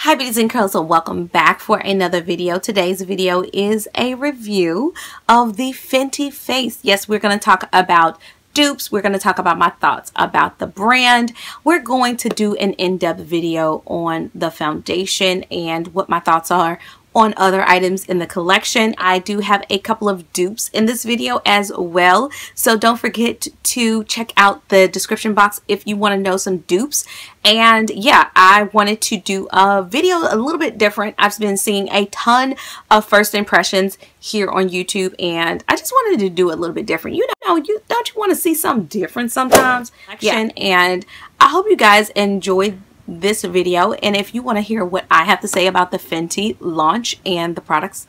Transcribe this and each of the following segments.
Hi beauties and curls and welcome back for another video. Today's video is a review of the Fenty Face. Yes, we're going to talk about dupes. We're going to talk about my thoughts about the brand. We're going to do an in-depth video on the foundation and what my thoughts are on other items in the collection. I do have a couple of dupes in this video as well. So don't forget to check out the description box if you want to know some dupes. And yeah, I wanted to do a video a little bit different. I've been seeing a ton of first impressions here on YouTube and I just wanted to do a little bit different. You know, you don't you want to see something different sometimes? Yeah. And I hope you guys enjoyed this video. And if you want to hear what I have to say about the Fenty launch and the products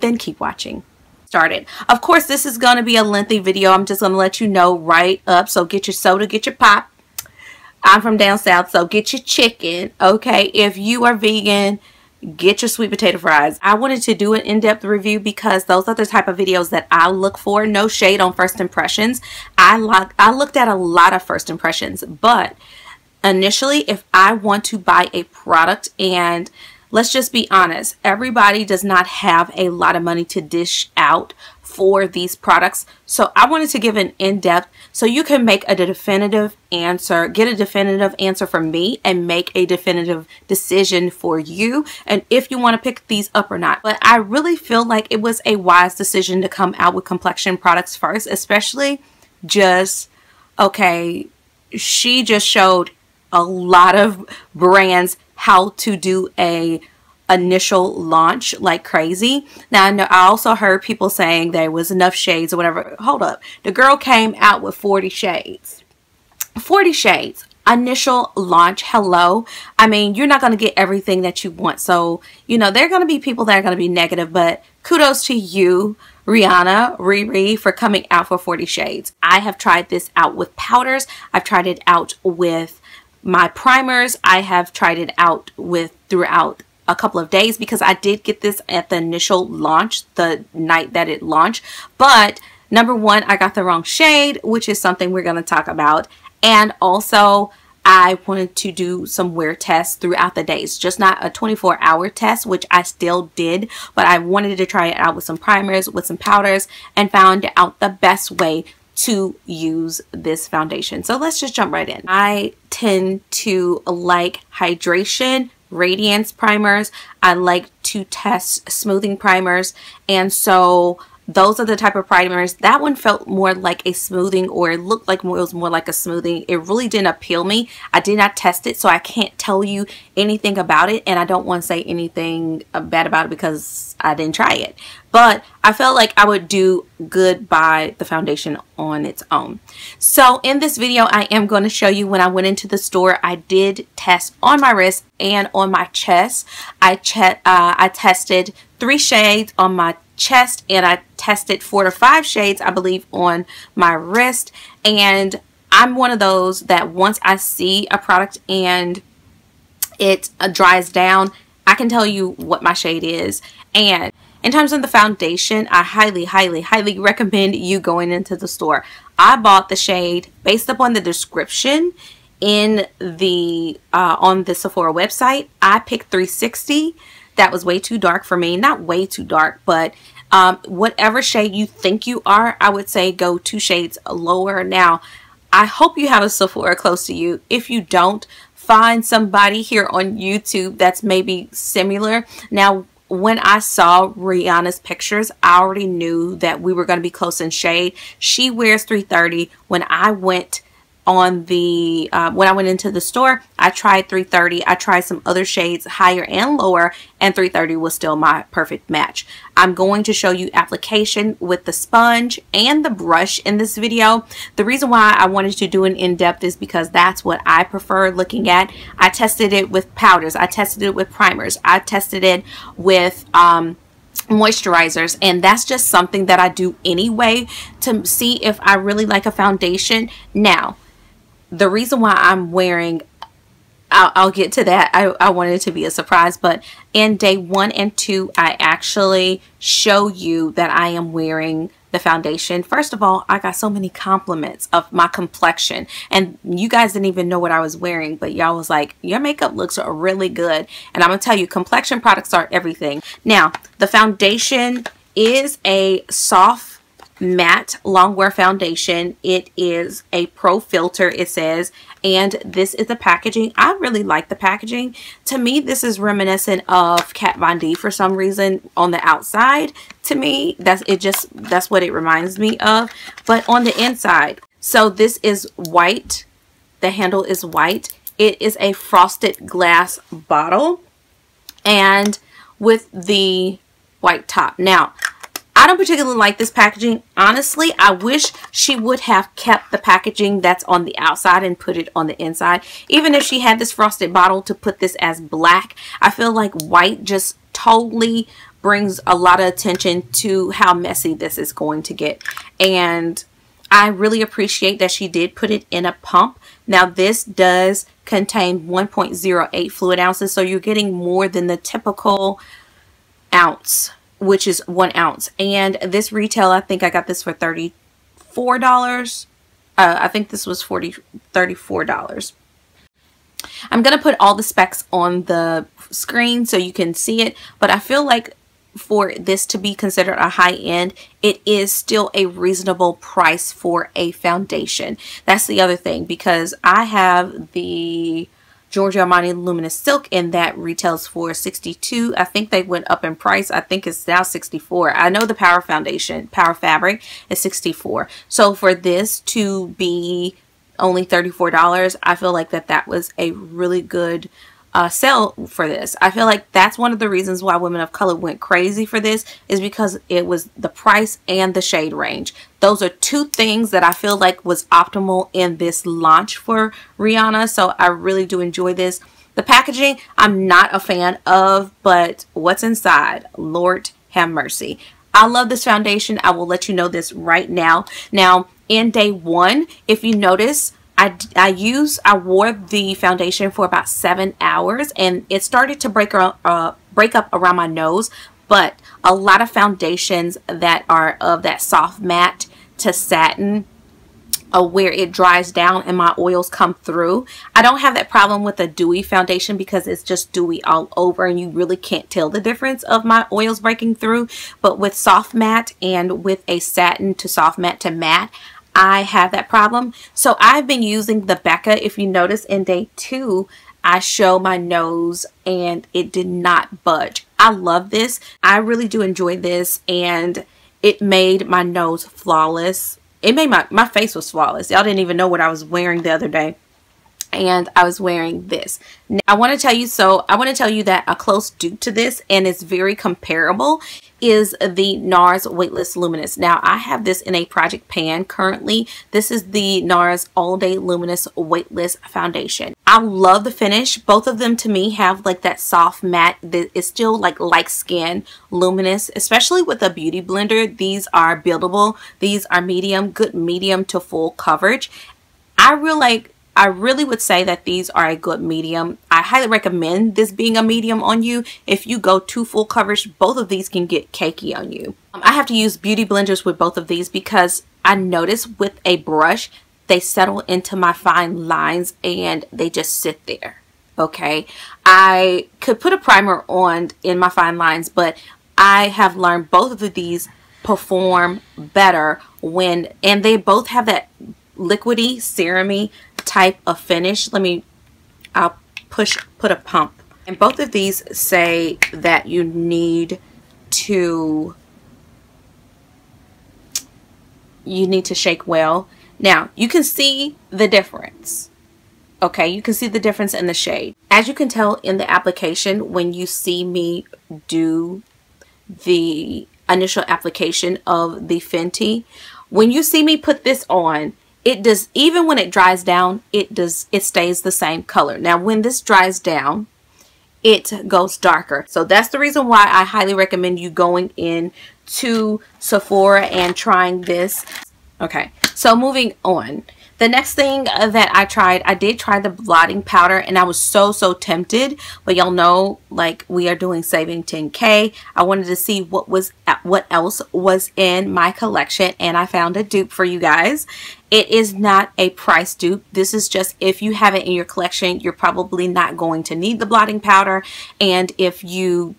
then keep watching. Started. Of course this is going to be a lengthy video. I'm just going to let you know right up. So get your soda get your pop. I'm from down south so get your chicken okay? If you are vegan get your sweet potato fries. I wanted to do an in-depth review because those are the type of videos that I look for. No shade on first impressions. I like I looked at a lot of first impressions, but initially if I want to buy a product and let's just be honest, everybody does not have a lot of money to dish out for these products. So I wanted to give an in-depth so you can make a definitive answer, get a definitive answer from me and make a definitive decision for you and if you want to pick these up or not. But I really feel like it was a wise decision to come out with complexion products first, especially just, okay, she just showed a lot of brands how to do a initial launch like crazy. Now I know I also heard people saying there was enough shades or whatever. Hold up. The girl came out with 40 shades. 40 shades. Initial launch. Hello. I mean, you're not going to get everything that you want. So, you know, there are going to be people that are going to be negative, but kudos to you Rihanna Riri for coming out for 40 shades. I have tried this out with powders. I've tried it out with my primers, I have tried it out with throughout a couple of days because I did get this at the initial launch, the night that it launched. But number one, I got the wrong shade, which is something we're going to talk about. And also, I wanted to do some wear tests throughout the days, just not a 24 hour test, which I still did, but I wanted to try it out with some primers, with some powders, and found out the best way to use this foundation. So let's just jump right in. I tend to like hydration, radiance primers. I like to test smoothing primers. And so those are the type of primers. That one felt more like a smoothing or it looked like more, it was more like a smoothing. It really didn't appeal me. I did not test it so I can't tell you anything about it and I don't want to say anything bad about it because I didn't try it. But I felt like I would do good by the foundation on its own. So in this video, I am going to show you when I went into the store, I did test on my wrist and on my chest. I, uh, I tested three shades on my chest and I tested four to five shades I believe on my wrist and I'm one of those that once I see a product and it uh, dries down I can tell you what my shade is and in terms of the foundation I highly highly highly recommend you going into the store I bought the shade based upon the description in the uh, on the Sephora website I picked 360 that was way too dark for me. Not way too dark, but um, whatever shade you think you are, I would say go two shades lower. Now, I hope you have a Sephora close to you. If you don't, find somebody here on YouTube that's maybe similar. Now, when I saw Rihanna's pictures, I already knew that we were going to be close in shade. She wears 330. When I went on the uh, when I went into the store I tried 330 I tried some other shades higher and lower and 330 was still my perfect match. I'm going to show you application with the sponge and the brush in this video. The reason why I wanted to do an in-depth is because that's what I prefer looking at. I tested it with powders. I tested it with primers. I tested it with um, moisturizers and that's just something that I do anyway to see if I really like a foundation. Now the reason why I'm wearing I'll, I'll, get to that. I, I wanted it to be a surprise, but in day one and two, I actually show you that I am wearing the foundation. First of all, I got so many compliments of my complexion and you guys didn't even know what I was wearing, but y'all was like, your makeup looks really good. And I'm gonna tell you, complexion products are everything. Now, the foundation is a soft matte longwear foundation. It is a pro filter, it says, and this is the packaging. I really like the packaging. To me, this is reminiscent of Kat Von D for some reason on the outside. To me, that's it just that's what it reminds me of. But on the inside, so this is white. The handle is white. It is a frosted glass bottle and with the white top. Now, I don't particularly like this packaging. Honestly, I wish she would have kept the packaging that's on the outside and put it on the inside. Even if she had this frosted bottle to put this as black, I feel like white just totally brings a lot of attention to how messy this is going to get. And I really appreciate that she did put it in a pump. Now this does contain 1.08 fluid ounces, so you're getting more than the typical ounce which is one ounce. And this retail, I think I got this for $34. Uh, I think this was 40 $34. I'm going to put all the specs on the screen so you can see it. But I feel like for this to be considered a high end, it is still a reasonable price for a foundation. That's the other thing because I have the Giorgio Armani Luminous Silk and that retails for 62 I think they went up in price. I think it's now 64 I know the Power Foundation, Power Fabric is 64 So for this to be only $34, I feel like that that was a really good uh, sell for this. I feel like that's one of the reasons why women of color went crazy for this is because it was the price and the shade range. Those are two things that I feel like was optimal in this launch for Rihanna. So I really do enjoy this. The packaging, I'm not a fan of, but what's inside? Lord have mercy. I love this foundation. I will let you know this right now. Now, in day one, if you notice, I, I used, I wore the foundation for about seven hours and it started to break, uh, break up around my nose. But a lot of foundations that are of that soft matte to satin uh, where it dries down and my oils come through. I don't have that problem with a dewy foundation because it's just dewy all over and you really can't tell the difference of my oils breaking through. But with soft matte and with a satin to soft matte to matte, I have that problem. So I've been using the Becca. If you notice in day two, I show my nose and it did not budge. I love this. I really do enjoy this and it made my nose flawless. It made my, my face was flawless. Y'all didn't even know what I was wearing the other day and I was wearing this. Now, I want to tell you, so I want to tell you that a close dupe to this and it's very comparable is the NARS Weightless Luminous. Now, I have this in a project pan currently. This is the NARS All Day Luminous Weightless Foundation. I love the finish. Both of them to me have like that soft matte that is still like like skin luminous, especially with a beauty blender. These are buildable. These are medium, good medium to full coverage. I really like I really would say that these are a good medium. I highly recommend this being a medium on you. If you go to full coverage, both of these can get cakey on you. Um, I have to use beauty blenders with both of these because I notice with a brush, they settle into my fine lines and they just sit there. Okay. I could put a primer on in my fine lines, but I have learned both of these perform better when, and they both have that liquidy, serumy type of finish. Let me, I'll push, put a pump. And both of these say that you need to, you need to shake well. Now, you can see the difference. Okay, you can see the difference in the shade. As you can tell in the application, when you see me do the initial application of the Fenty, when you see me put this on, it does even when it dries down it does it stays the same color. Now when this dries down it goes darker. So that's the reason why I highly recommend you going in to Sephora and trying this. Okay so moving on The next thing uh, that I tried, I did try the blotting powder and I was so, so tempted. But y'all know, like, we are doing Saving 10K. I wanted to see what was uh, what else was in my collection and I found a dupe for you guys. It is not a price dupe. This is just if you have it in your collection, you're probably not going to need the blotting powder. And if you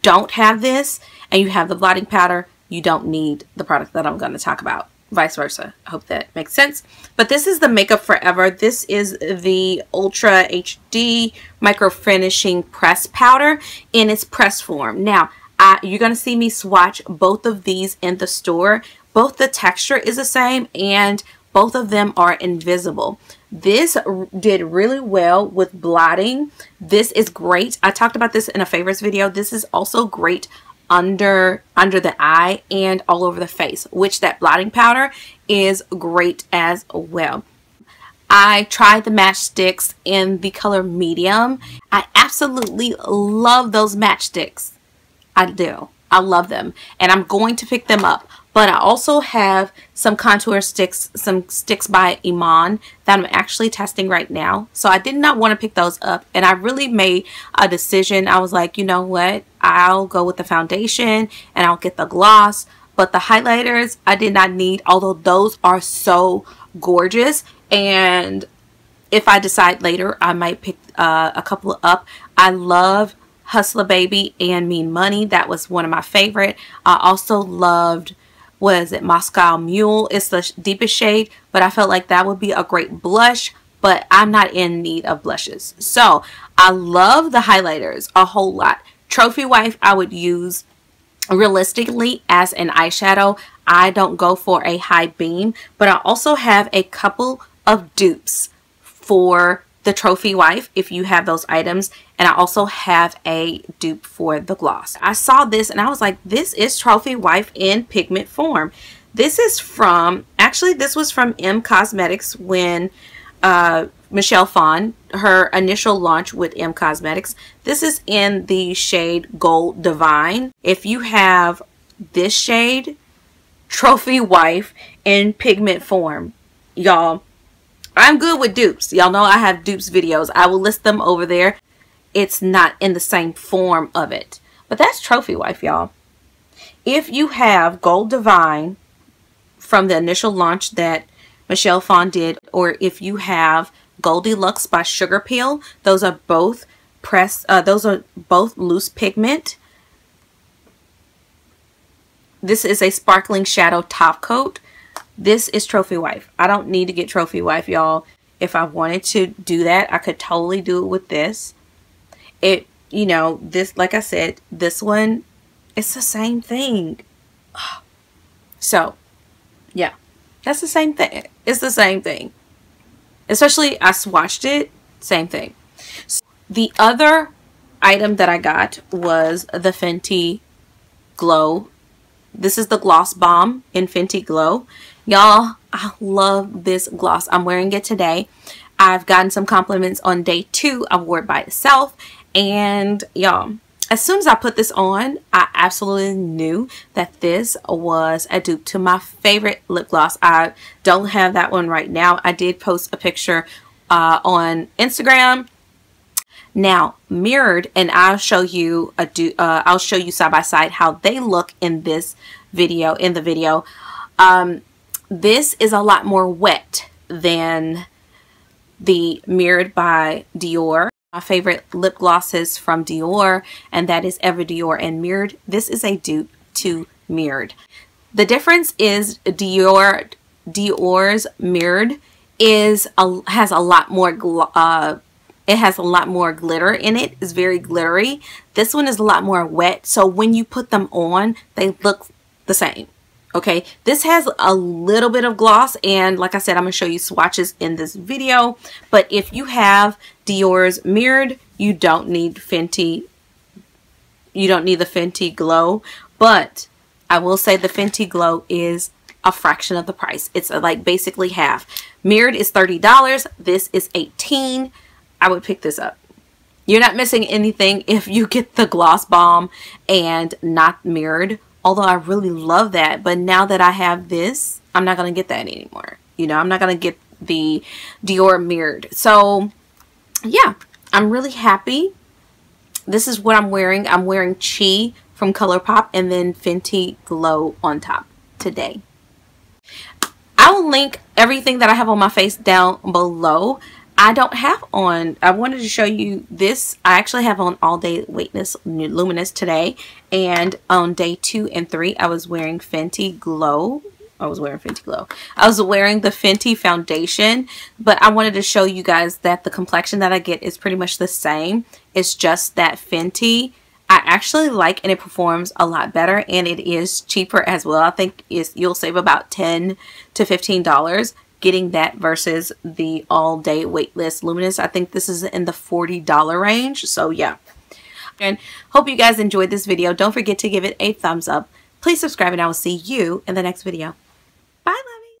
don't have this and you have the blotting powder, you don't need the product that I'm going to talk about vice versa. I hope that makes sense. But this is the Makeup Forever. This is the Ultra HD Micro Finishing Press Powder in its press form. Now, I, you're going to see me swatch both of these in the store. Both the texture is the same and both of them are invisible. This did really well with blotting. This is great. I talked about this in a favorites video. This is also great under under the eye and all over the face which that blotting powder is great as well. I tried the matchsticks in the color medium. I absolutely love those matchsticks. I do. I love them. And I'm going to pick them up but I also have some contour sticks, some sticks by Iman that I'm actually testing right now. So I did not want to pick those up. And I really made a decision. I was like, you know what? I'll go with the foundation and I'll get the gloss. But the highlighters I did not need, although those are so gorgeous. And if I decide later, I might pick uh, a couple up. I love Hustla Baby and Mean Money. That was one of my favorite. I also loved what is it, Moscow Mule. It's the deepest shade, but I felt like that would be a great blush, but I'm not in need of blushes. So I love the highlighters a whole lot. Trophy Wife I would use realistically as an eyeshadow. I don't go for a high beam, but I also have a couple of dupes for the trophy wife if you have those items and I also have a dupe for the gloss. I saw this and I was like this is trophy wife in pigment form. This is from actually this was from Em Cosmetics when uh, Michelle Phan her initial launch with Em Cosmetics. This is in the shade Gold Divine. If you have this shade trophy wife in pigment form y'all I'm good with dupes. Y'all know I have dupes videos. I will list them over there. It's not in the same form of it. But that's Trophy Wife, y'all. If you have Gold Divine from the initial launch that Michelle Phan did, or if you have Goldilux by Sugarpill, those are both press, uh, those are both loose pigment. This is a sparkling shadow top coat. This is Trophy Wife. I don't need to get Trophy Wife, y'all. If I wanted to do that, I could totally do it with this. It, you know, this, like I said, this one, it's the same thing. So, yeah, that's the same thing. It's the same thing. Especially, I swatched it, same thing. So, the other item that I got was the Fenty Glow. This is the Gloss Bomb in Fenty Glow. Y'all, I love this gloss. I'm wearing it today. I've gotten some compliments on day two. I wore it by itself. And y'all, as soon as I put this on, I absolutely knew that this was a dupe to my favorite lip gloss. I don't have that one right now. I did post a picture uh, on Instagram. Now, mirrored, and I'll show you a do. Uh, I'll show you side by side how they look in this video. In the video, um, this is a lot more wet than the Mirrored by Dior. My favorite lip glosses from Dior, and that is Ever Dior and Mirrored. This is a dupe to Mirrored. The difference is Dior, Dior's Mirrored is a, has a lot more uh, it has a lot more glitter in it. It's very glittery. This one is a lot more wet. So when you put them on, they look the same okay this has a little bit of gloss and like I said I'm gonna show you swatches in this video. But if you have Dior's mirrored you don't need Fenty you don't need the Fenty glow. But I will say the Fenty glow is a fraction of the price. It's uh, like basically half. Mirrored is $30 this is 18 I would pick this up. You're not missing anything if you get the gloss bomb and not mirrored Although I really love that. But now that I have this, I'm not going to get that anymore. You know, I'm not going to get the Dior mirrored. So, yeah, I'm really happy. This is what I'm wearing. I'm wearing Chi from ColourPop and then Fenty Glow on top today. I will link everything that I have on my face down below. I don't have on, I wanted to show you this. I actually have on All Day Weightless Luminous today. And on day two and three, I was wearing Fenty Glow. I was wearing Fenty Glow. I was wearing the Fenty foundation, but I wanted to show you guys that the complexion that I get is pretty much the same. It's just that Fenty I actually like and it performs a lot better and it is cheaper as well. I think is you'll save about 10 to $15 getting that versus the all day weightless luminous. I think this is in the $40 range. So yeah. And hope you guys enjoyed this video. Don't forget to give it a thumbs up. Please subscribe and I will see you in the next video.